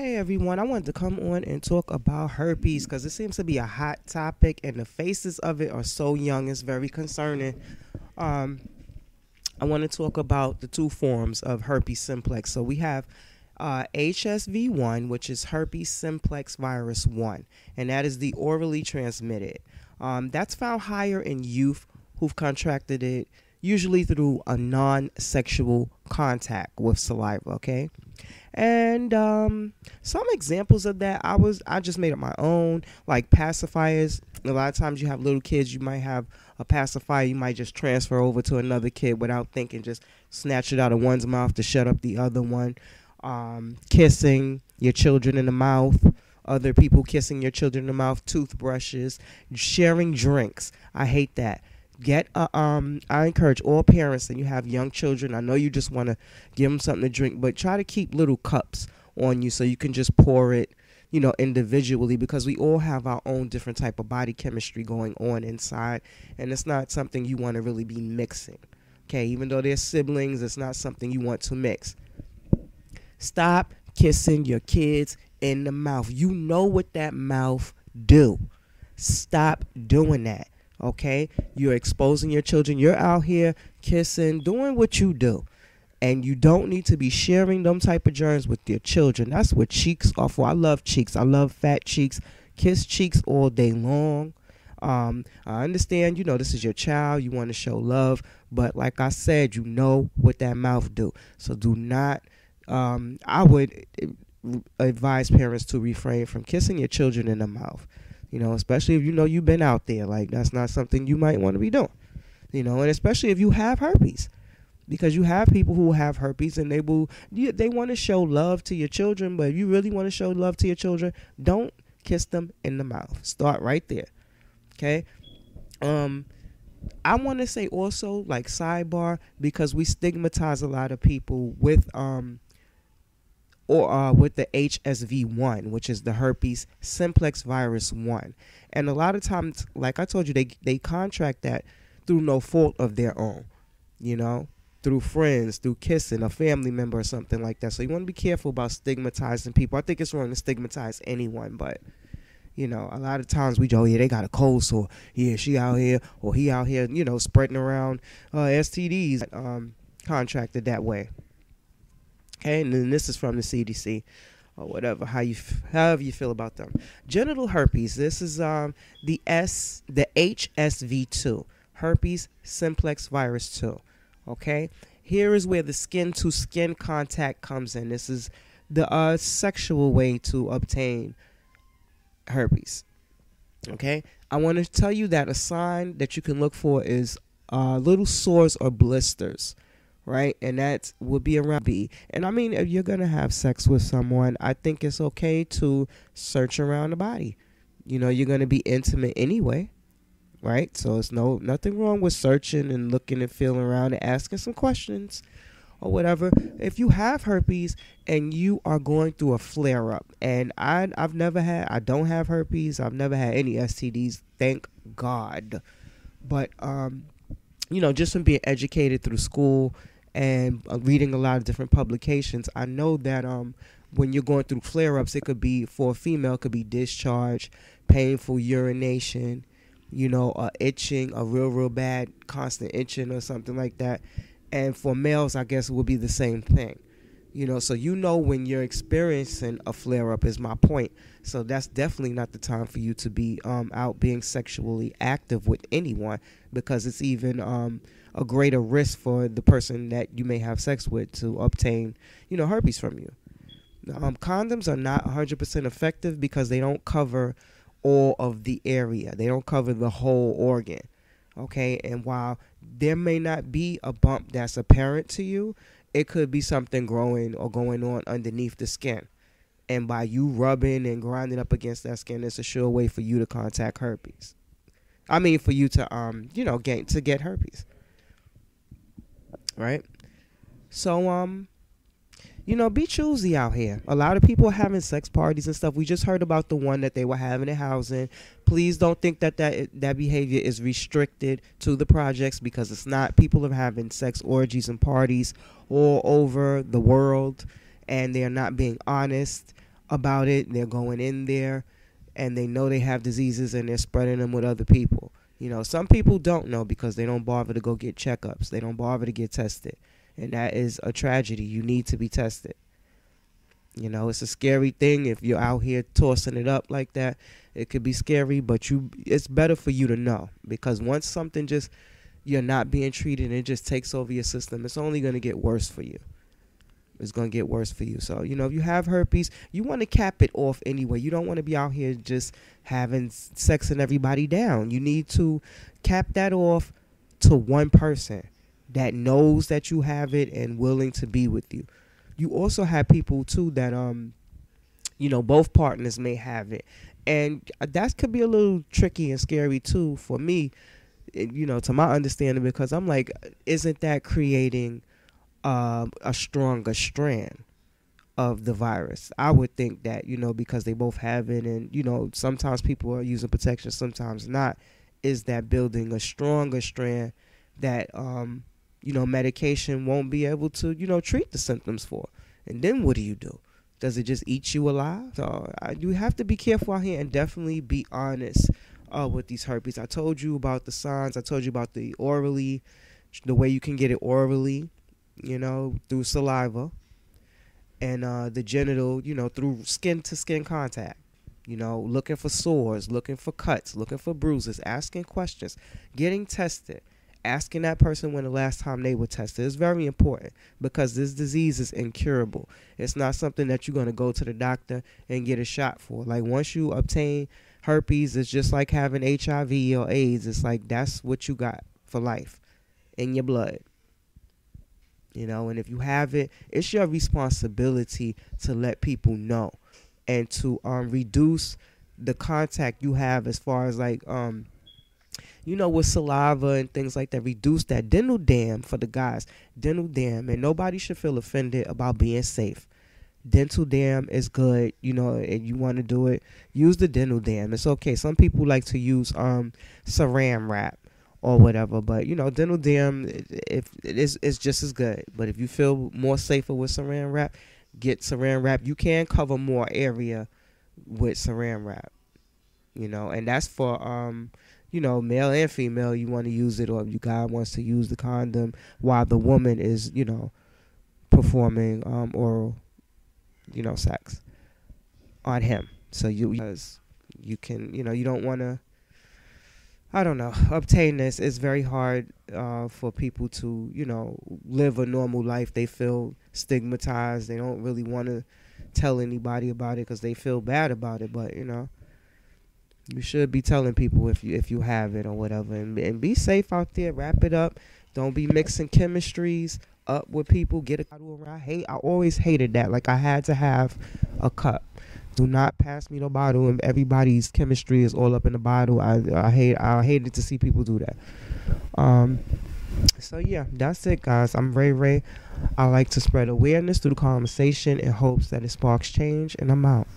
Hey everyone, I wanted to come on and talk about herpes because it seems to be a hot topic and the faces of it are so young. It's very concerning. Um, I want to talk about the two forms of herpes simplex. So we have uh, HSV1, which is herpes simplex virus 1, and that is the orally transmitted. Um, that's found higher in youth who've contracted it, usually through a non sexual contact with saliva, okay? And um, some examples of that, I was I just made up my own, like pacifiers. A lot of times you have little kids, you might have a pacifier, you might just transfer over to another kid without thinking, just snatch it out of one's mouth to shut up the other one. Um, kissing your children in the mouth, other people kissing your children in the mouth, toothbrushes, sharing drinks. I hate that get a, um i encourage all parents and you have young children i know you just want to give them something to drink but try to keep little cups on you so you can just pour it you know individually because we all have our own different type of body chemistry going on inside and it's not something you want to really be mixing okay? Even though they're siblings it's not something you want to mix. Stop kissing your kids in the mouth. You know what that mouth do. Stop doing that okay? You're exposing your children. You're out here kissing, doing what you do. And you don't need to be sharing them type of germs with your children. That's what cheeks are for. I love cheeks. I love fat cheeks. Kiss cheeks all day long. Um, I understand, you know, this is your child. You want to show love. But like I said, you know what that mouth do. So do not, um, I would eh, advise parents to refrain from kissing your children in the mouth. You know, especially if you know you've been out there. Like that's not something you might want to be doing. You know, and especially if you have herpes. Because you have people who have herpes and they will they want to show love to your children, but if you really want to show love to your children, don't kiss them in the mouth. Start right there. Okay? Um I want to say also like sidebar because we stigmatize a lot of people with um or uh, with the HSV1, which is the herpes simplex virus 1. And a lot of times, like I told you, they, they contract that through no fault of their own, you know, through friends, through kissing, a family member, or something like that. So you want to be careful about stigmatizing people. I think it's wrong to stigmatize anyone, but you know, a lot of times we go, yeah, they got a cold sore. Yeah, she out here or he out here, you know, spreading around uh, STDs. Um, contracted that way. Okay, and then this is from the CDC or whatever how you however you feel about them. Genital herpes. This is um the S the HSV2 herpes simplex virus 2. Okay, here is where the skin to skin contact comes in. This is the uh, sexual way to obtain herpes. Okay, I want to tell you that a sign that you can look for is uh, little sores or blisters right? And that would be around B. And I mean, if you're gonna have sex with someone, I think it's okay to search around the body. You know, you're gonna be intimate anyway, right? So it's no nothing wrong with searching and looking and feeling around and asking some questions or whatever. If you have herpes and you are going through a flare up, and I I've never had I don't have herpes, I've never had any STDs, thank God. But um, you know, just from being educated through school and uh, reading a lot of different publications, I know that um, when you're going through flare ups, it could be for a female, could be discharge, painful urination, you know, uh, itching, a real, real bad constant itching or something like that. And for males, I guess it would be the same thing. You know, so you know when you're experiencing a flare up, is my point. So that's definitely not the time for you to be um, out being sexually active with anyone because it's even um, a greater risk for the person that you may have sex with to obtain, you know, herpes from you. Um, condoms are not 100% effective because they don't cover all of the area. They don't cover the whole organ. Okay, and while there may not be a bump that's apparent to you, it could be something growing or going on underneath the skin. And by you rubbing and grinding up against that skin, it's a sure way for you to contact herpes. I mean, for you to um, you know, get to get herpes right? So um you know, be choosy out here. A lot of people are having sex parties and stuff. We just heard about the one that they were having in housing. Please don't think that that, that behavior is restricted to the projects because it's not. People are having sex orgies and parties all over the world, and they are not being honest about it. They're going in there and they know they have diseases and they're spreading them with other people. You know, some people don't know because they don't bother to go get checkups. They don't bother to get tested. And that is a tragedy. You need to be tested. You know, it's a scary thing if you're out here tossing it up like that. It could be scary, but you it's better for you to know because once something just you're not being treated and it just takes over your system, it's only going to get worse for you it's going to get worse for you. So, you know, if you have herpes, you want to cap it off anyway. You don't want to be out here just having sex and everybody down. You need to cap that off to one person that knows that you have it and willing to be with you. You also have people too that um you know both partners may have it. And that could be a little tricky and scary too for me, eh, you know, to my understanding because I'm like isn't that creating um, a stronger strand of the virus. I would think that, you know, because they both have it and, you know, sometimes people are using protection, sometimes not, is that building a stronger strand that, um, you know, medication won't be able to, you know, treat the symptoms for. And then what do you do? Does it just eat you alive? So uh, you have to be careful out here and definitely be honest uh, with these herpes. I told you about the signs. I told you about the orally, the way you can get it orally you know, through saliva, and uh, the genital, you know, through skin to skin contact. You know, looking for sores, looking for cuts, looking for bruises, asking questions, getting tested, asking that person when the last time they were tested is very important because this disease is incurable. It's not something that you're going to go to the doctor and get a shot for. Like once you obtain herpes, it's just like having HIV or AIDS. It's like that's what you got for life in your blood you know and if you have it it's your responsibility to let people know and to um, reduce the contact you have as far as like um you know with saliva and things like that reduce that dental dam for the guys dental dam and nobody should feel offended about being safe dental dam is good you know and you want to do it use the dental dam it's okay some people like to use um saran wrap or whatever. But you know, dental dam if it is it's just as good. But if you feel more safer with saran wrap, get saran wrap. You can cover more area with saran wrap. You know, and that's for um, you know, male and female. You want to use it, or you guy wants to use the condom while the woman is, you know, performing um oral, you know, sex on him. So you you can, you know, you don't want to I don't know, obtain this. It's very hard uh, for people to, you know, live a normal life. They feel stigmatized. They don't really want to tell anybody about it because they feel bad about it. But you know, you should be telling people if you if you have it or whatever, and, and be safe out there. Wrap it up. Don't be mixing chemistries up with people. Get a I hate. I always hated that. Like I had to have a cup do not pass me the bottle and everybody's chemistry is all up in the bottle. I I hate I hated to see people do that. Um so yeah, that's it guys. I'm Ray Ray. I like to spread awareness through the conversation in hopes that it sparks change and I'm out.